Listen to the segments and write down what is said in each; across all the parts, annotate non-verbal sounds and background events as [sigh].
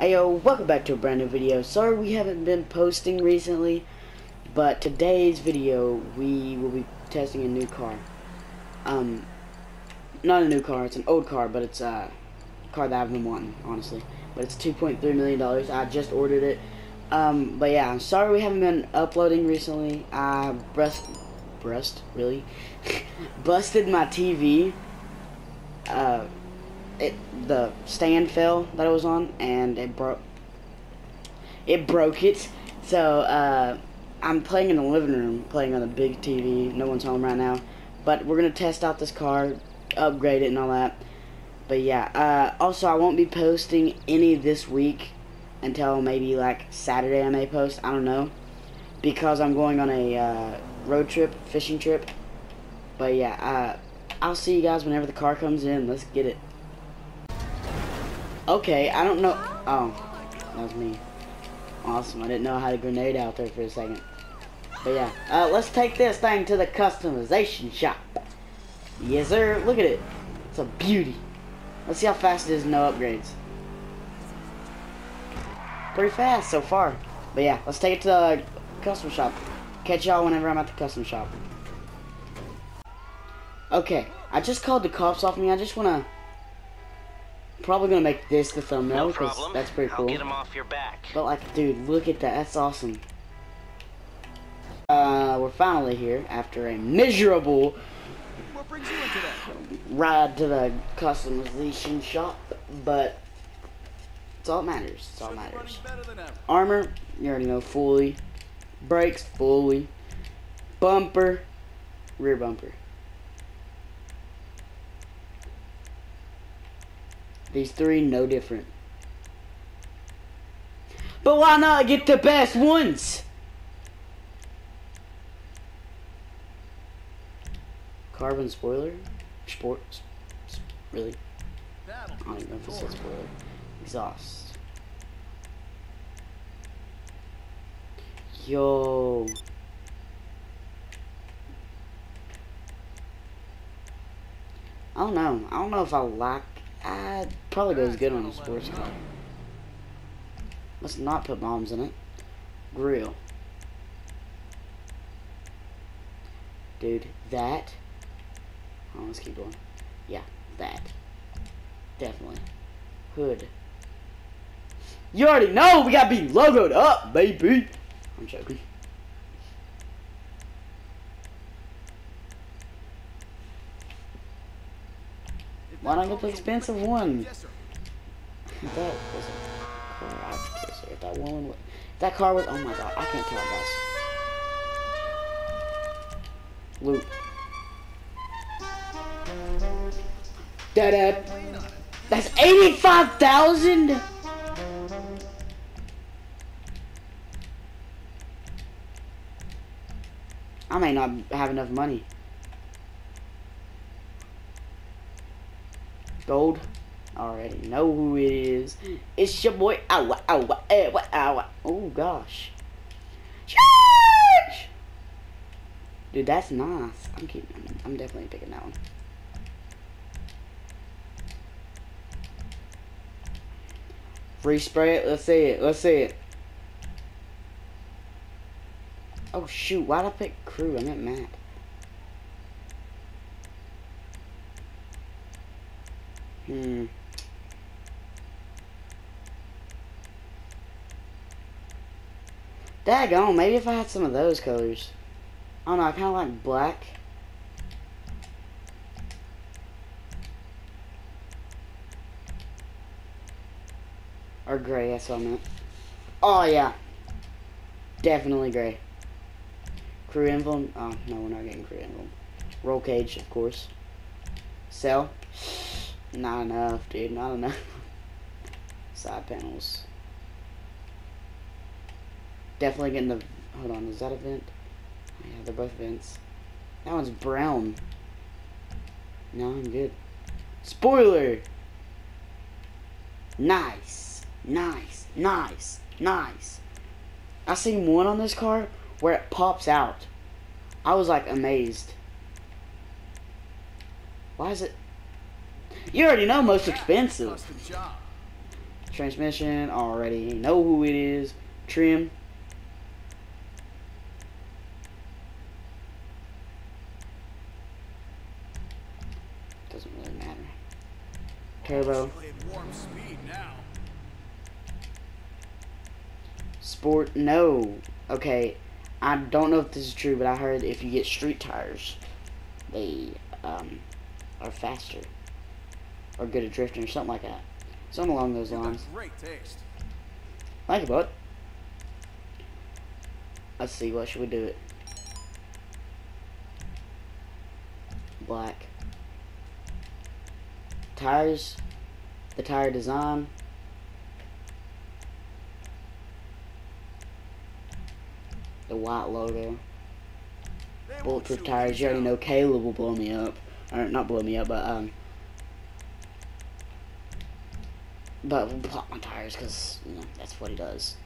Hey yo, welcome back to a brand new video. Sorry we haven't been posting recently, but today's video we will be testing a new car. Um, not a new car, it's an old car, but it's a car that I've been wanting, honestly. But it's $2.3 million, I just ordered it. Um, but yeah, I'm sorry we haven't been uploading recently. I breast, breast, really? [laughs] Busted my TV. Uh, it the stand fell that it was on and it broke it broke it. So uh, I'm playing in the living room playing on the big TV no one's home right now. But we're gonna test out this car upgrade it and all that. But yeah uh, also I won't be posting any this week until maybe like Saturday I may post. I don't know. Because I'm going on a uh, road trip fishing trip. But yeah uh, I'll see you guys whenever the car comes in. Let's get it Okay, I don't know. Oh, that was me. Awesome. I didn't know I had a grenade out there for a second. But yeah, uh, let's take this thing to the customization shop. Yes, sir. Look at it. It's a beauty. Let's see how fast it is. No upgrades. Pretty fast so far. But yeah, let's take it to the custom shop. Catch y'all whenever I'm at the custom shop. Okay, I just called the cops off me. I just want to probably gonna make this the thumbnail because no that's pretty cool. I'll get him off your back. But like, dude, look at that. That's awesome. Uh, we're finally here after a miserable ride to the customization shop, but it's all that matters. It's all that matters. Armor, you already know, fully. Brakes, fully. Bumper, rear bumper. These three, no different. But why not get the best ones? Carbon spoiler? Sports? Really? I don't even know if it says spoiler. Exhaust. Yo. I don't know. I don't know if I like uh, probably goes good on a sports car. Let's not put bombs in it. Grill. Dude, that. Oh, let's keep going. Yeah, that. Definitely. Hood. You already know we gotta be logoed up, baby. I'm joking. Why not get the expensive one? That was a car, if that one, if that car was, oh my god, I can't tell, guys. Loot. Dad, that's eighty-five thousand. I may not have enough money. Gold. Already know who it is. It's your boy. Ow, ow, ow, ow. Oh gosh. Charge! Dude, that's nice. I'm keeping. I'm definitely picking that one. Free spray it. Let's see it. Let's see it. Oh shoot! Why'd I pick crew? I meant matte. Hmm. Daggone, maybe if I had some of those colors. I don't know, I kind of like black. Or gray, that's what I meant. Oh, yeah. Definitely gray. Crew emblem. Oh, no, we're not getting crew emblem. Roll cage, of course. Cell. Not enough, dude. Not enough. Side panels. Definitely getting the... Hold on, is that a vent? Oh, yeah, they're both vents. That one's brown. No, I'm good. Spoiler! Nice. Nice. Nice. Nice. I seen one on this car where it pops out. I was like amazed. Why is it... You already know most expensive. Transmission, already know who it is. Trim. Doesn't really matter. Turbo. Sport, no. Okay, I don't know if this is true, but I heard if you get street tires, they um, are faster or good at drifting or something like that. Something along those lines. Great taste. Thank you, bud. Let's see, what should we do it? Black. Tires. The tire design. The white logo. Bulletproof tires. You already know Caleb will blow me up. Or not blow me up, but um. But we'll pop my tires because you know that's what he does.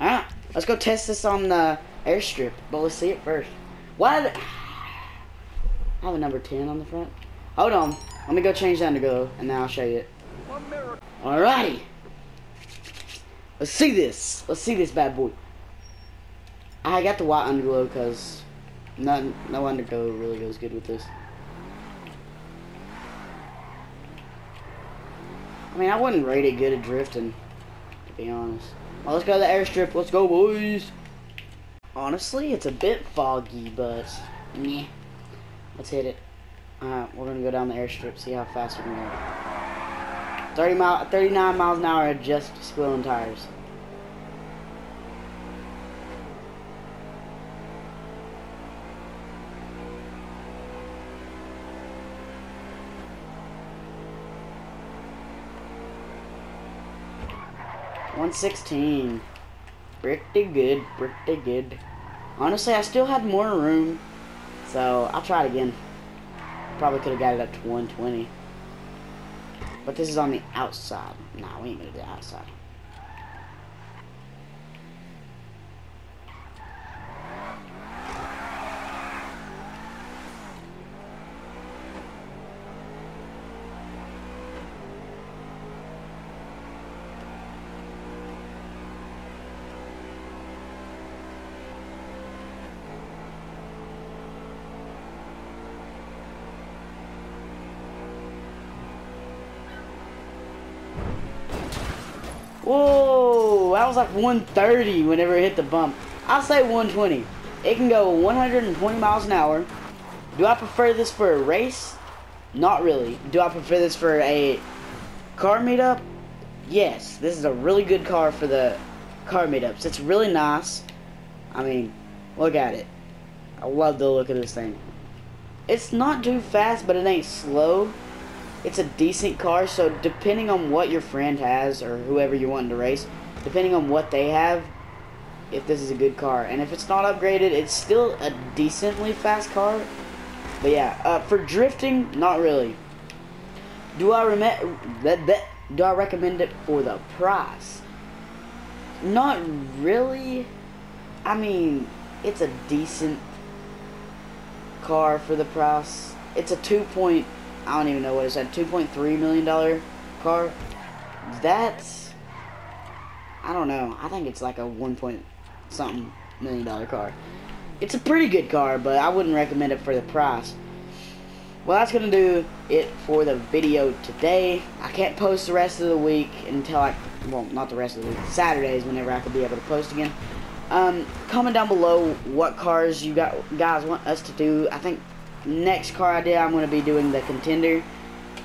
Alright, let's go test this on the airstrip, but let's see it first. Why did I have a number 10 on the front? Hold on, let me go change that to go, and then I'll show you it. Alrighty. Let's see this. Let's see this bad boy. I got the white underglow because no underglow really goes good with this. Mean, I wouldn't rate it good at drifting, to be honest. Well, let's go to the airstrip. Let's go, boys. Honestly, it's a bit foggy, but yeah. Let's hit it. Alright, we're gonna go down the airstrip, see how fast we can go. 30 mile, 39 miles an hour just squilling tires. One sixteen. Pretty good, pretty good. Honestly, I still had more room, so I'll try it again. Probably could have got it up to 120. But this is on the outside. Nah, we ain't gonna do the outside. Whoa, that was like 130 whenever it hit the bump. I'll say 120. It can go 120 miles an hour. Do I prefer this for a race? Not really. Do I prefer this for a car meetup? Yes, this is a really good car for the car meetups. It's really nice. I mean, look at it. I love the look of this thing. It's not too fast, but it ain't slow it's a decent car so depending on what your friend has or whoever you're wanting to race depending on what they have if this is a good car. And if it's not upgraded it's still a decently fast car. But yeah uh, for drifting not really. Do I do I recommend it for the price? Not really. I mean it's a decent car for the price. It's a 2 point I don't even know what it said, $2.3 million car. That's, I don't know. I think it's like a 1 point something million dollar car. It's a pretty good car, but I wouldn't recommend it for the price. Well, that's going to do it for the video today. I can't post the rest of the week until I, well, not the rest of the week, Saturdays whenever I could be able to post again. Um, comment down below what cars you got, guys want us to do. I think next car idea I'm going to be doing the contender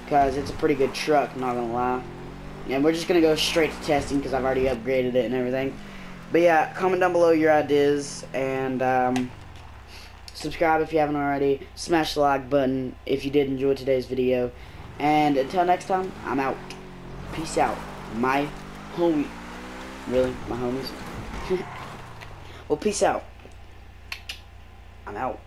because it's a pretty good truck not gonna lie. And we're just gonna go straight to testing because I've already upgraded it and everything. But yeah comment down below your ideas and um, subscribe if you haven't already. Smash the like button if you did enjoy today's video. And until next time I'm out. Peace out my homie. Really my homies? [laughs] Well peace out. I'm out